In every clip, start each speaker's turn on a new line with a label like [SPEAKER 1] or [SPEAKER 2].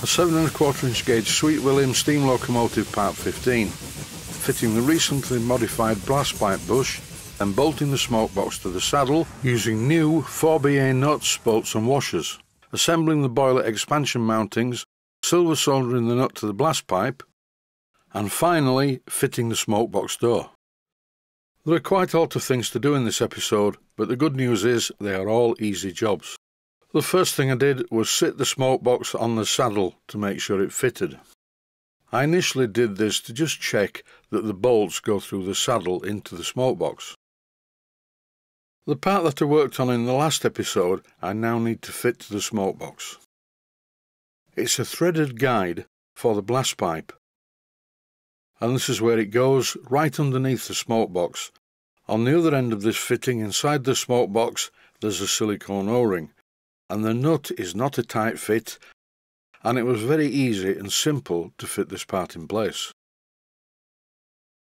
[SPEAKER 1] A 7 and a quarter inch gauge Sweet William steam locomotive part 15, fitting the recently modified blast pipe bush and bolting the smoke box to the saddle using new 4BA nuts, bolts and washers, assembling the boiler expansion mountings, silver soldering the nut to the blast pipe, and finally fitting the smoke box door. There are quite a lot of things to do in this episode, but the good news is they are all easy jobs. The first thing I did was sit the smoke box on the saddle to make sure it fitted. I initially did this to just check that the bolts go through the saddle into the smoke box. The part that I worked on in the last episode I now need to fit to the smoke box. It's a threaded guide for the blast pipe and this is where it goes, right underneath the smoke box. On the other end of this fitting inside the smoke box there's a silicone o-ring and the nut is not a tight fit and it was very easy and simple to fit this part in place.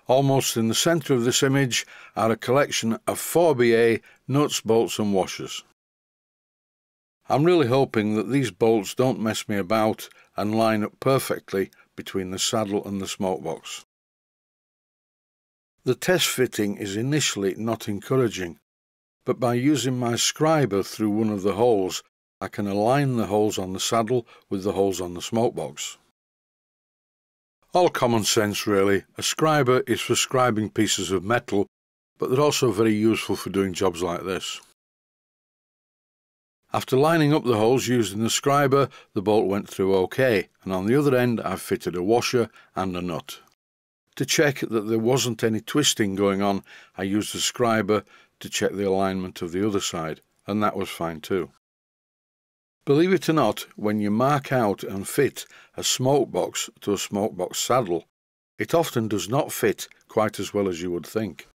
[SPEAKER 1] Almost in the centre of this image are a collection of 4BA nuts, bolts and washers. I'm really hoping that these bolts don't mess me about and line up perfectly between the saddle and the smoke box. The test fitting is initially not encouraging, but by using my scriber through one of the holes I can align the holes on the saddle with the holes on the smoke box. All common sense really, a scriber is for scribing pieces of metal, but they're also very useful for doing jobs like this. After lining up the holes using the scriber, the bolt went through OK, and on the other end I've fitted a washer and a nut. To check that there wasn't any twisting going on, I used the scriber to check the alignment of the other side, and that was fine too. Believe it or not, when you mark out and fit a smoke box to a smoke box saddle, it often does not fit quite as well as you would think.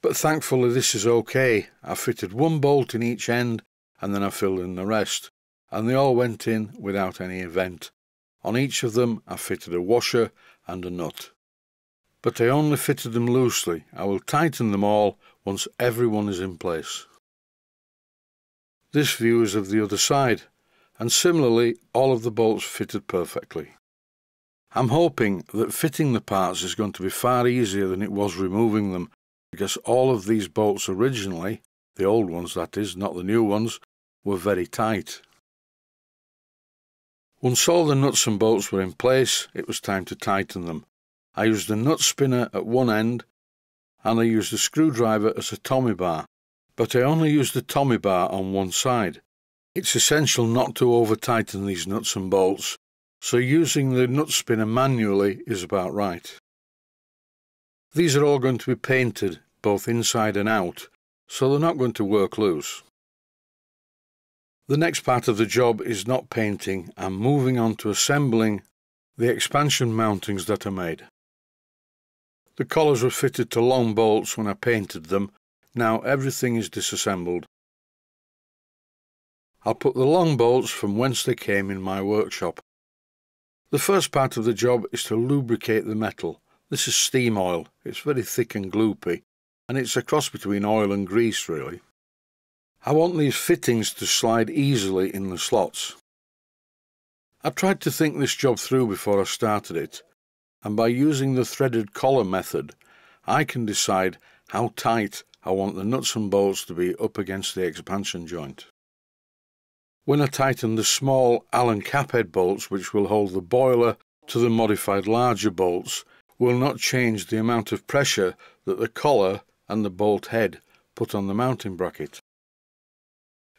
[SPEAKER 1] But thankfully this is okay. I fitted one bolt in each end and then I filled in the rest, and they all went in without any event. On each of them I fitted a washer and a nut. But I only fitted them loosely. I will tighten them all once everyone is in place. This view is of the other side, and similarly all of the bolts fitted perfectly. I'm hoping that fitting the parts is going to be far easier than it was removing them because all of these bolts originally, the old ones that is, not the new ones, were very tight. Once all the nuts and bolts were in place, it was time to tighten them. I used a nut spinner at one end and I used a screwdriver as a Tommy bar, but I only used the Tommy bar on one side. It's essential not to over tighten these nuts and bolts, so using the nut spinner manually is about right. These are all going to be painted, both inside and out, so they're not going to work loose. The next part of the job is not painting and moving on to assembling the expansion mountings that are made. The collars were fitted to long bolts when I painted them, now everything is disassembled I'll put the long bolts from whence they came in my workshop. The first part of the job is to lubricate the metal. This is steam oil. It's very thick and gloopy, and it's a cross between oil and grease, really. I want these fittings to slide easily in the slots. I tried to think this job through before I started it, and by using the threaded collar method, I can decide how tight I want the nuts and bolts to be up against the expansion joint. When I tighten the small Allen caphead bolts which will hold the boiler to the modified larger bolts will not change the amount of pressure that the collar and the bolt head put on the mounting bracket.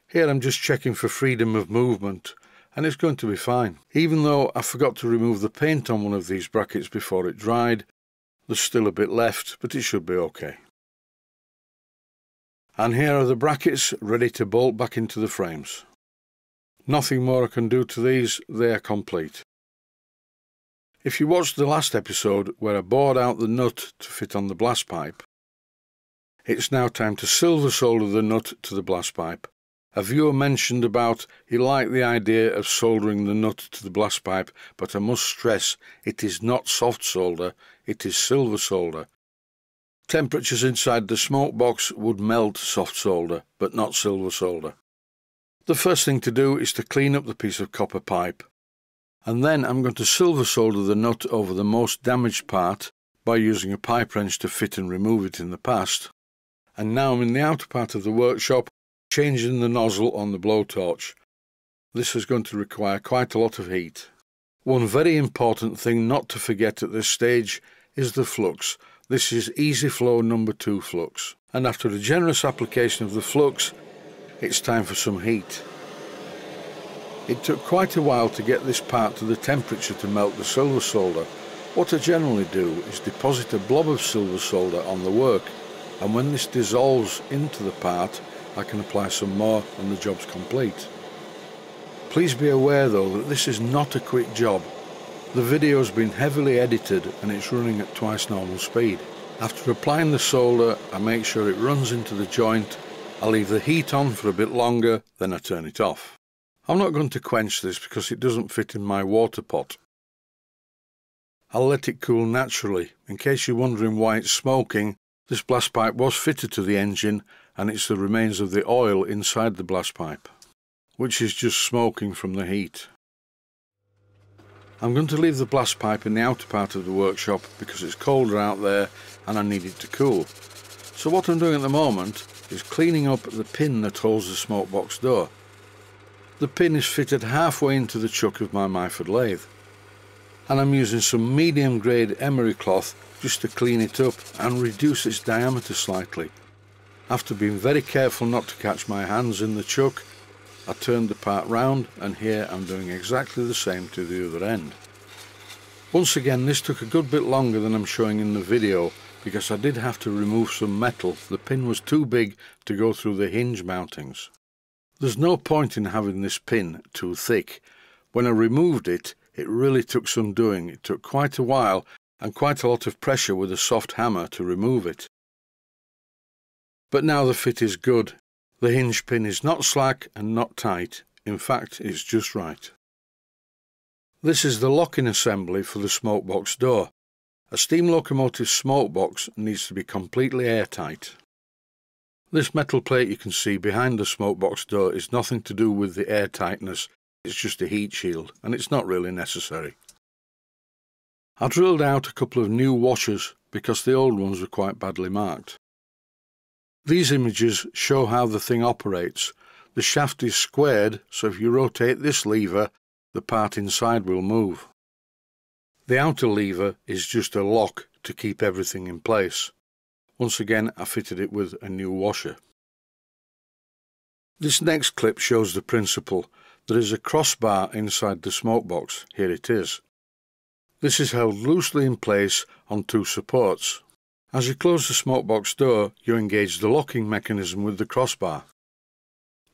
[SPEAKER 1] Here I'm just checking for freedom of movement and it's going to be fine. Even though I forgot to remove the paint on one of these brackets before it dried, there's still a bit left, but it should be okay. And here are the brackets ready to bolt back into the frames. Nothing more I can do to these, they are complete. If you watched the last episode where I bored out the nut to fit on the blast pipe, it's now time to silver solder the nut to the blast pipe. A viewer mentioned about he liked the idea of soldering the nut to the blast pipe, but I must stress it is not soft solder, it is silver solder. Temperatures inside the smoke box would melt soft solder, but not silver solder. The first thing to do is to clean up the piece of copper pipe. And then I'm going to silver solder the nut over the most damaged part by using a pipe wrench to fit and remove it in the past. And now I'm in the outer part of the workshop changing the nozzle on the blowtorch. This is going to require quite a lot of heat. One very important thing not to forget at this stage is the flux. This is Easy Flow number 2 flux. And after a generous application of the flux, it's time for some heat. It took quite a while to get this part to the temperature to melt the silver solder. What I generally do is deposit a blob of silver solder on the work and when this dissolves into the part I can apply some more and the job's complete. Please be aware though that this is not a quick job. The video has been heavily edited and it's running at twice normal speed. After applying the solder I make sure it runs into the joint, I leave the heat on for a bit longer then I turn it off. I'm not going to quench this because it doesn't fit in my water pot. I'll let it cool naturally. In case you're wondering why it's smoking, this blast pipe was fitted to the engine and it's the remains of the oil inside the blast pipe, which is just smoking from the heat. I'm going to leave the blast pipe in the outer part of the workshop because it's colder out there and I need it to cool. So what I'm doing at the moment is cleaning up the pin that holds the smoke box door. The pin is fitted halfway into the chuck of my Myford lathe and I'm using some medium grade emery cloth just to clean it up and reduce its diameter slightly. After being very careful not to catch my hands in the chuck, I turned the part round and here I'm doing exactly the same to the other end. Once again this took a good bit longer than I'm showing in the video because I did have to remove some metal, the pin was too big to go through the hinge mountings. There's no point in having this pin too thick. When I removed it, it really took some doing. It took quite a while and quite a lot of pressure with a soft hammer to remove it. But now the fit is good. The hinge pin is not slack and not tight. In fact, it's just right. This is the locking assembly for the smokebox door. A steam locomotive smokebox needs to be completely airtight. This metal plate you can see behind the smokebox door is nothing to do with the airtightness it's just a heat shield, and it's not really necessary. I drilled out a couple of new washers because the old ones were quite badly marked. These images show how the thing operates. The shaft is squared, so if you rotate this lever, the part inside will move. The outer lever is just a lock to keep everything in place. Once again, I fitted it with a new washer. This next clip shows the principle there is a crossbar inside the smoke box. Here it is. This is held loosely in place on two supports. As you close the smoke box door, you engage the locking mechanism with the crossbar.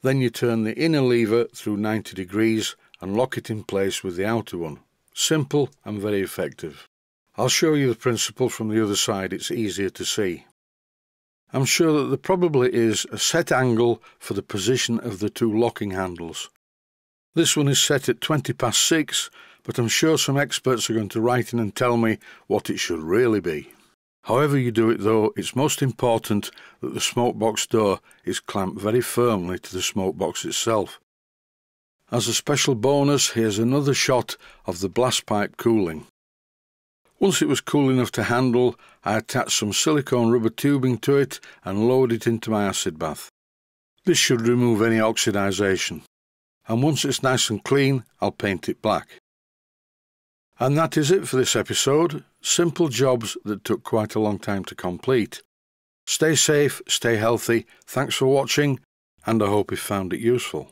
[SPEAKER 1] Then you turn the inner lever through 90 degrees and lock it in place with the outer one. Simple and very effective. I'll show you the principle from the other side, it's easier to see. I'm sure that there probably is a set angle for the position of the two locking handles. This one is set at 20 past 6, but I'm sure some experts are going to write in and tell me what it should really be. However you do it though, it's most important that the smoke box door is clamped very firmly to the smoke box itself. As a special bonus, here's another shot of the blast pipe cooling. Once it was cool enough to handle, I attached some silicone rubber tubing to it and lowered it into my acid bath. This should remove any oxidization and once it's nice and clean, I'll paint it black. And that is it for this episode. Simple jobs that took quite a long time to complete. Stay safe, stay healthy, thanks for watching, and I hope you found it useful.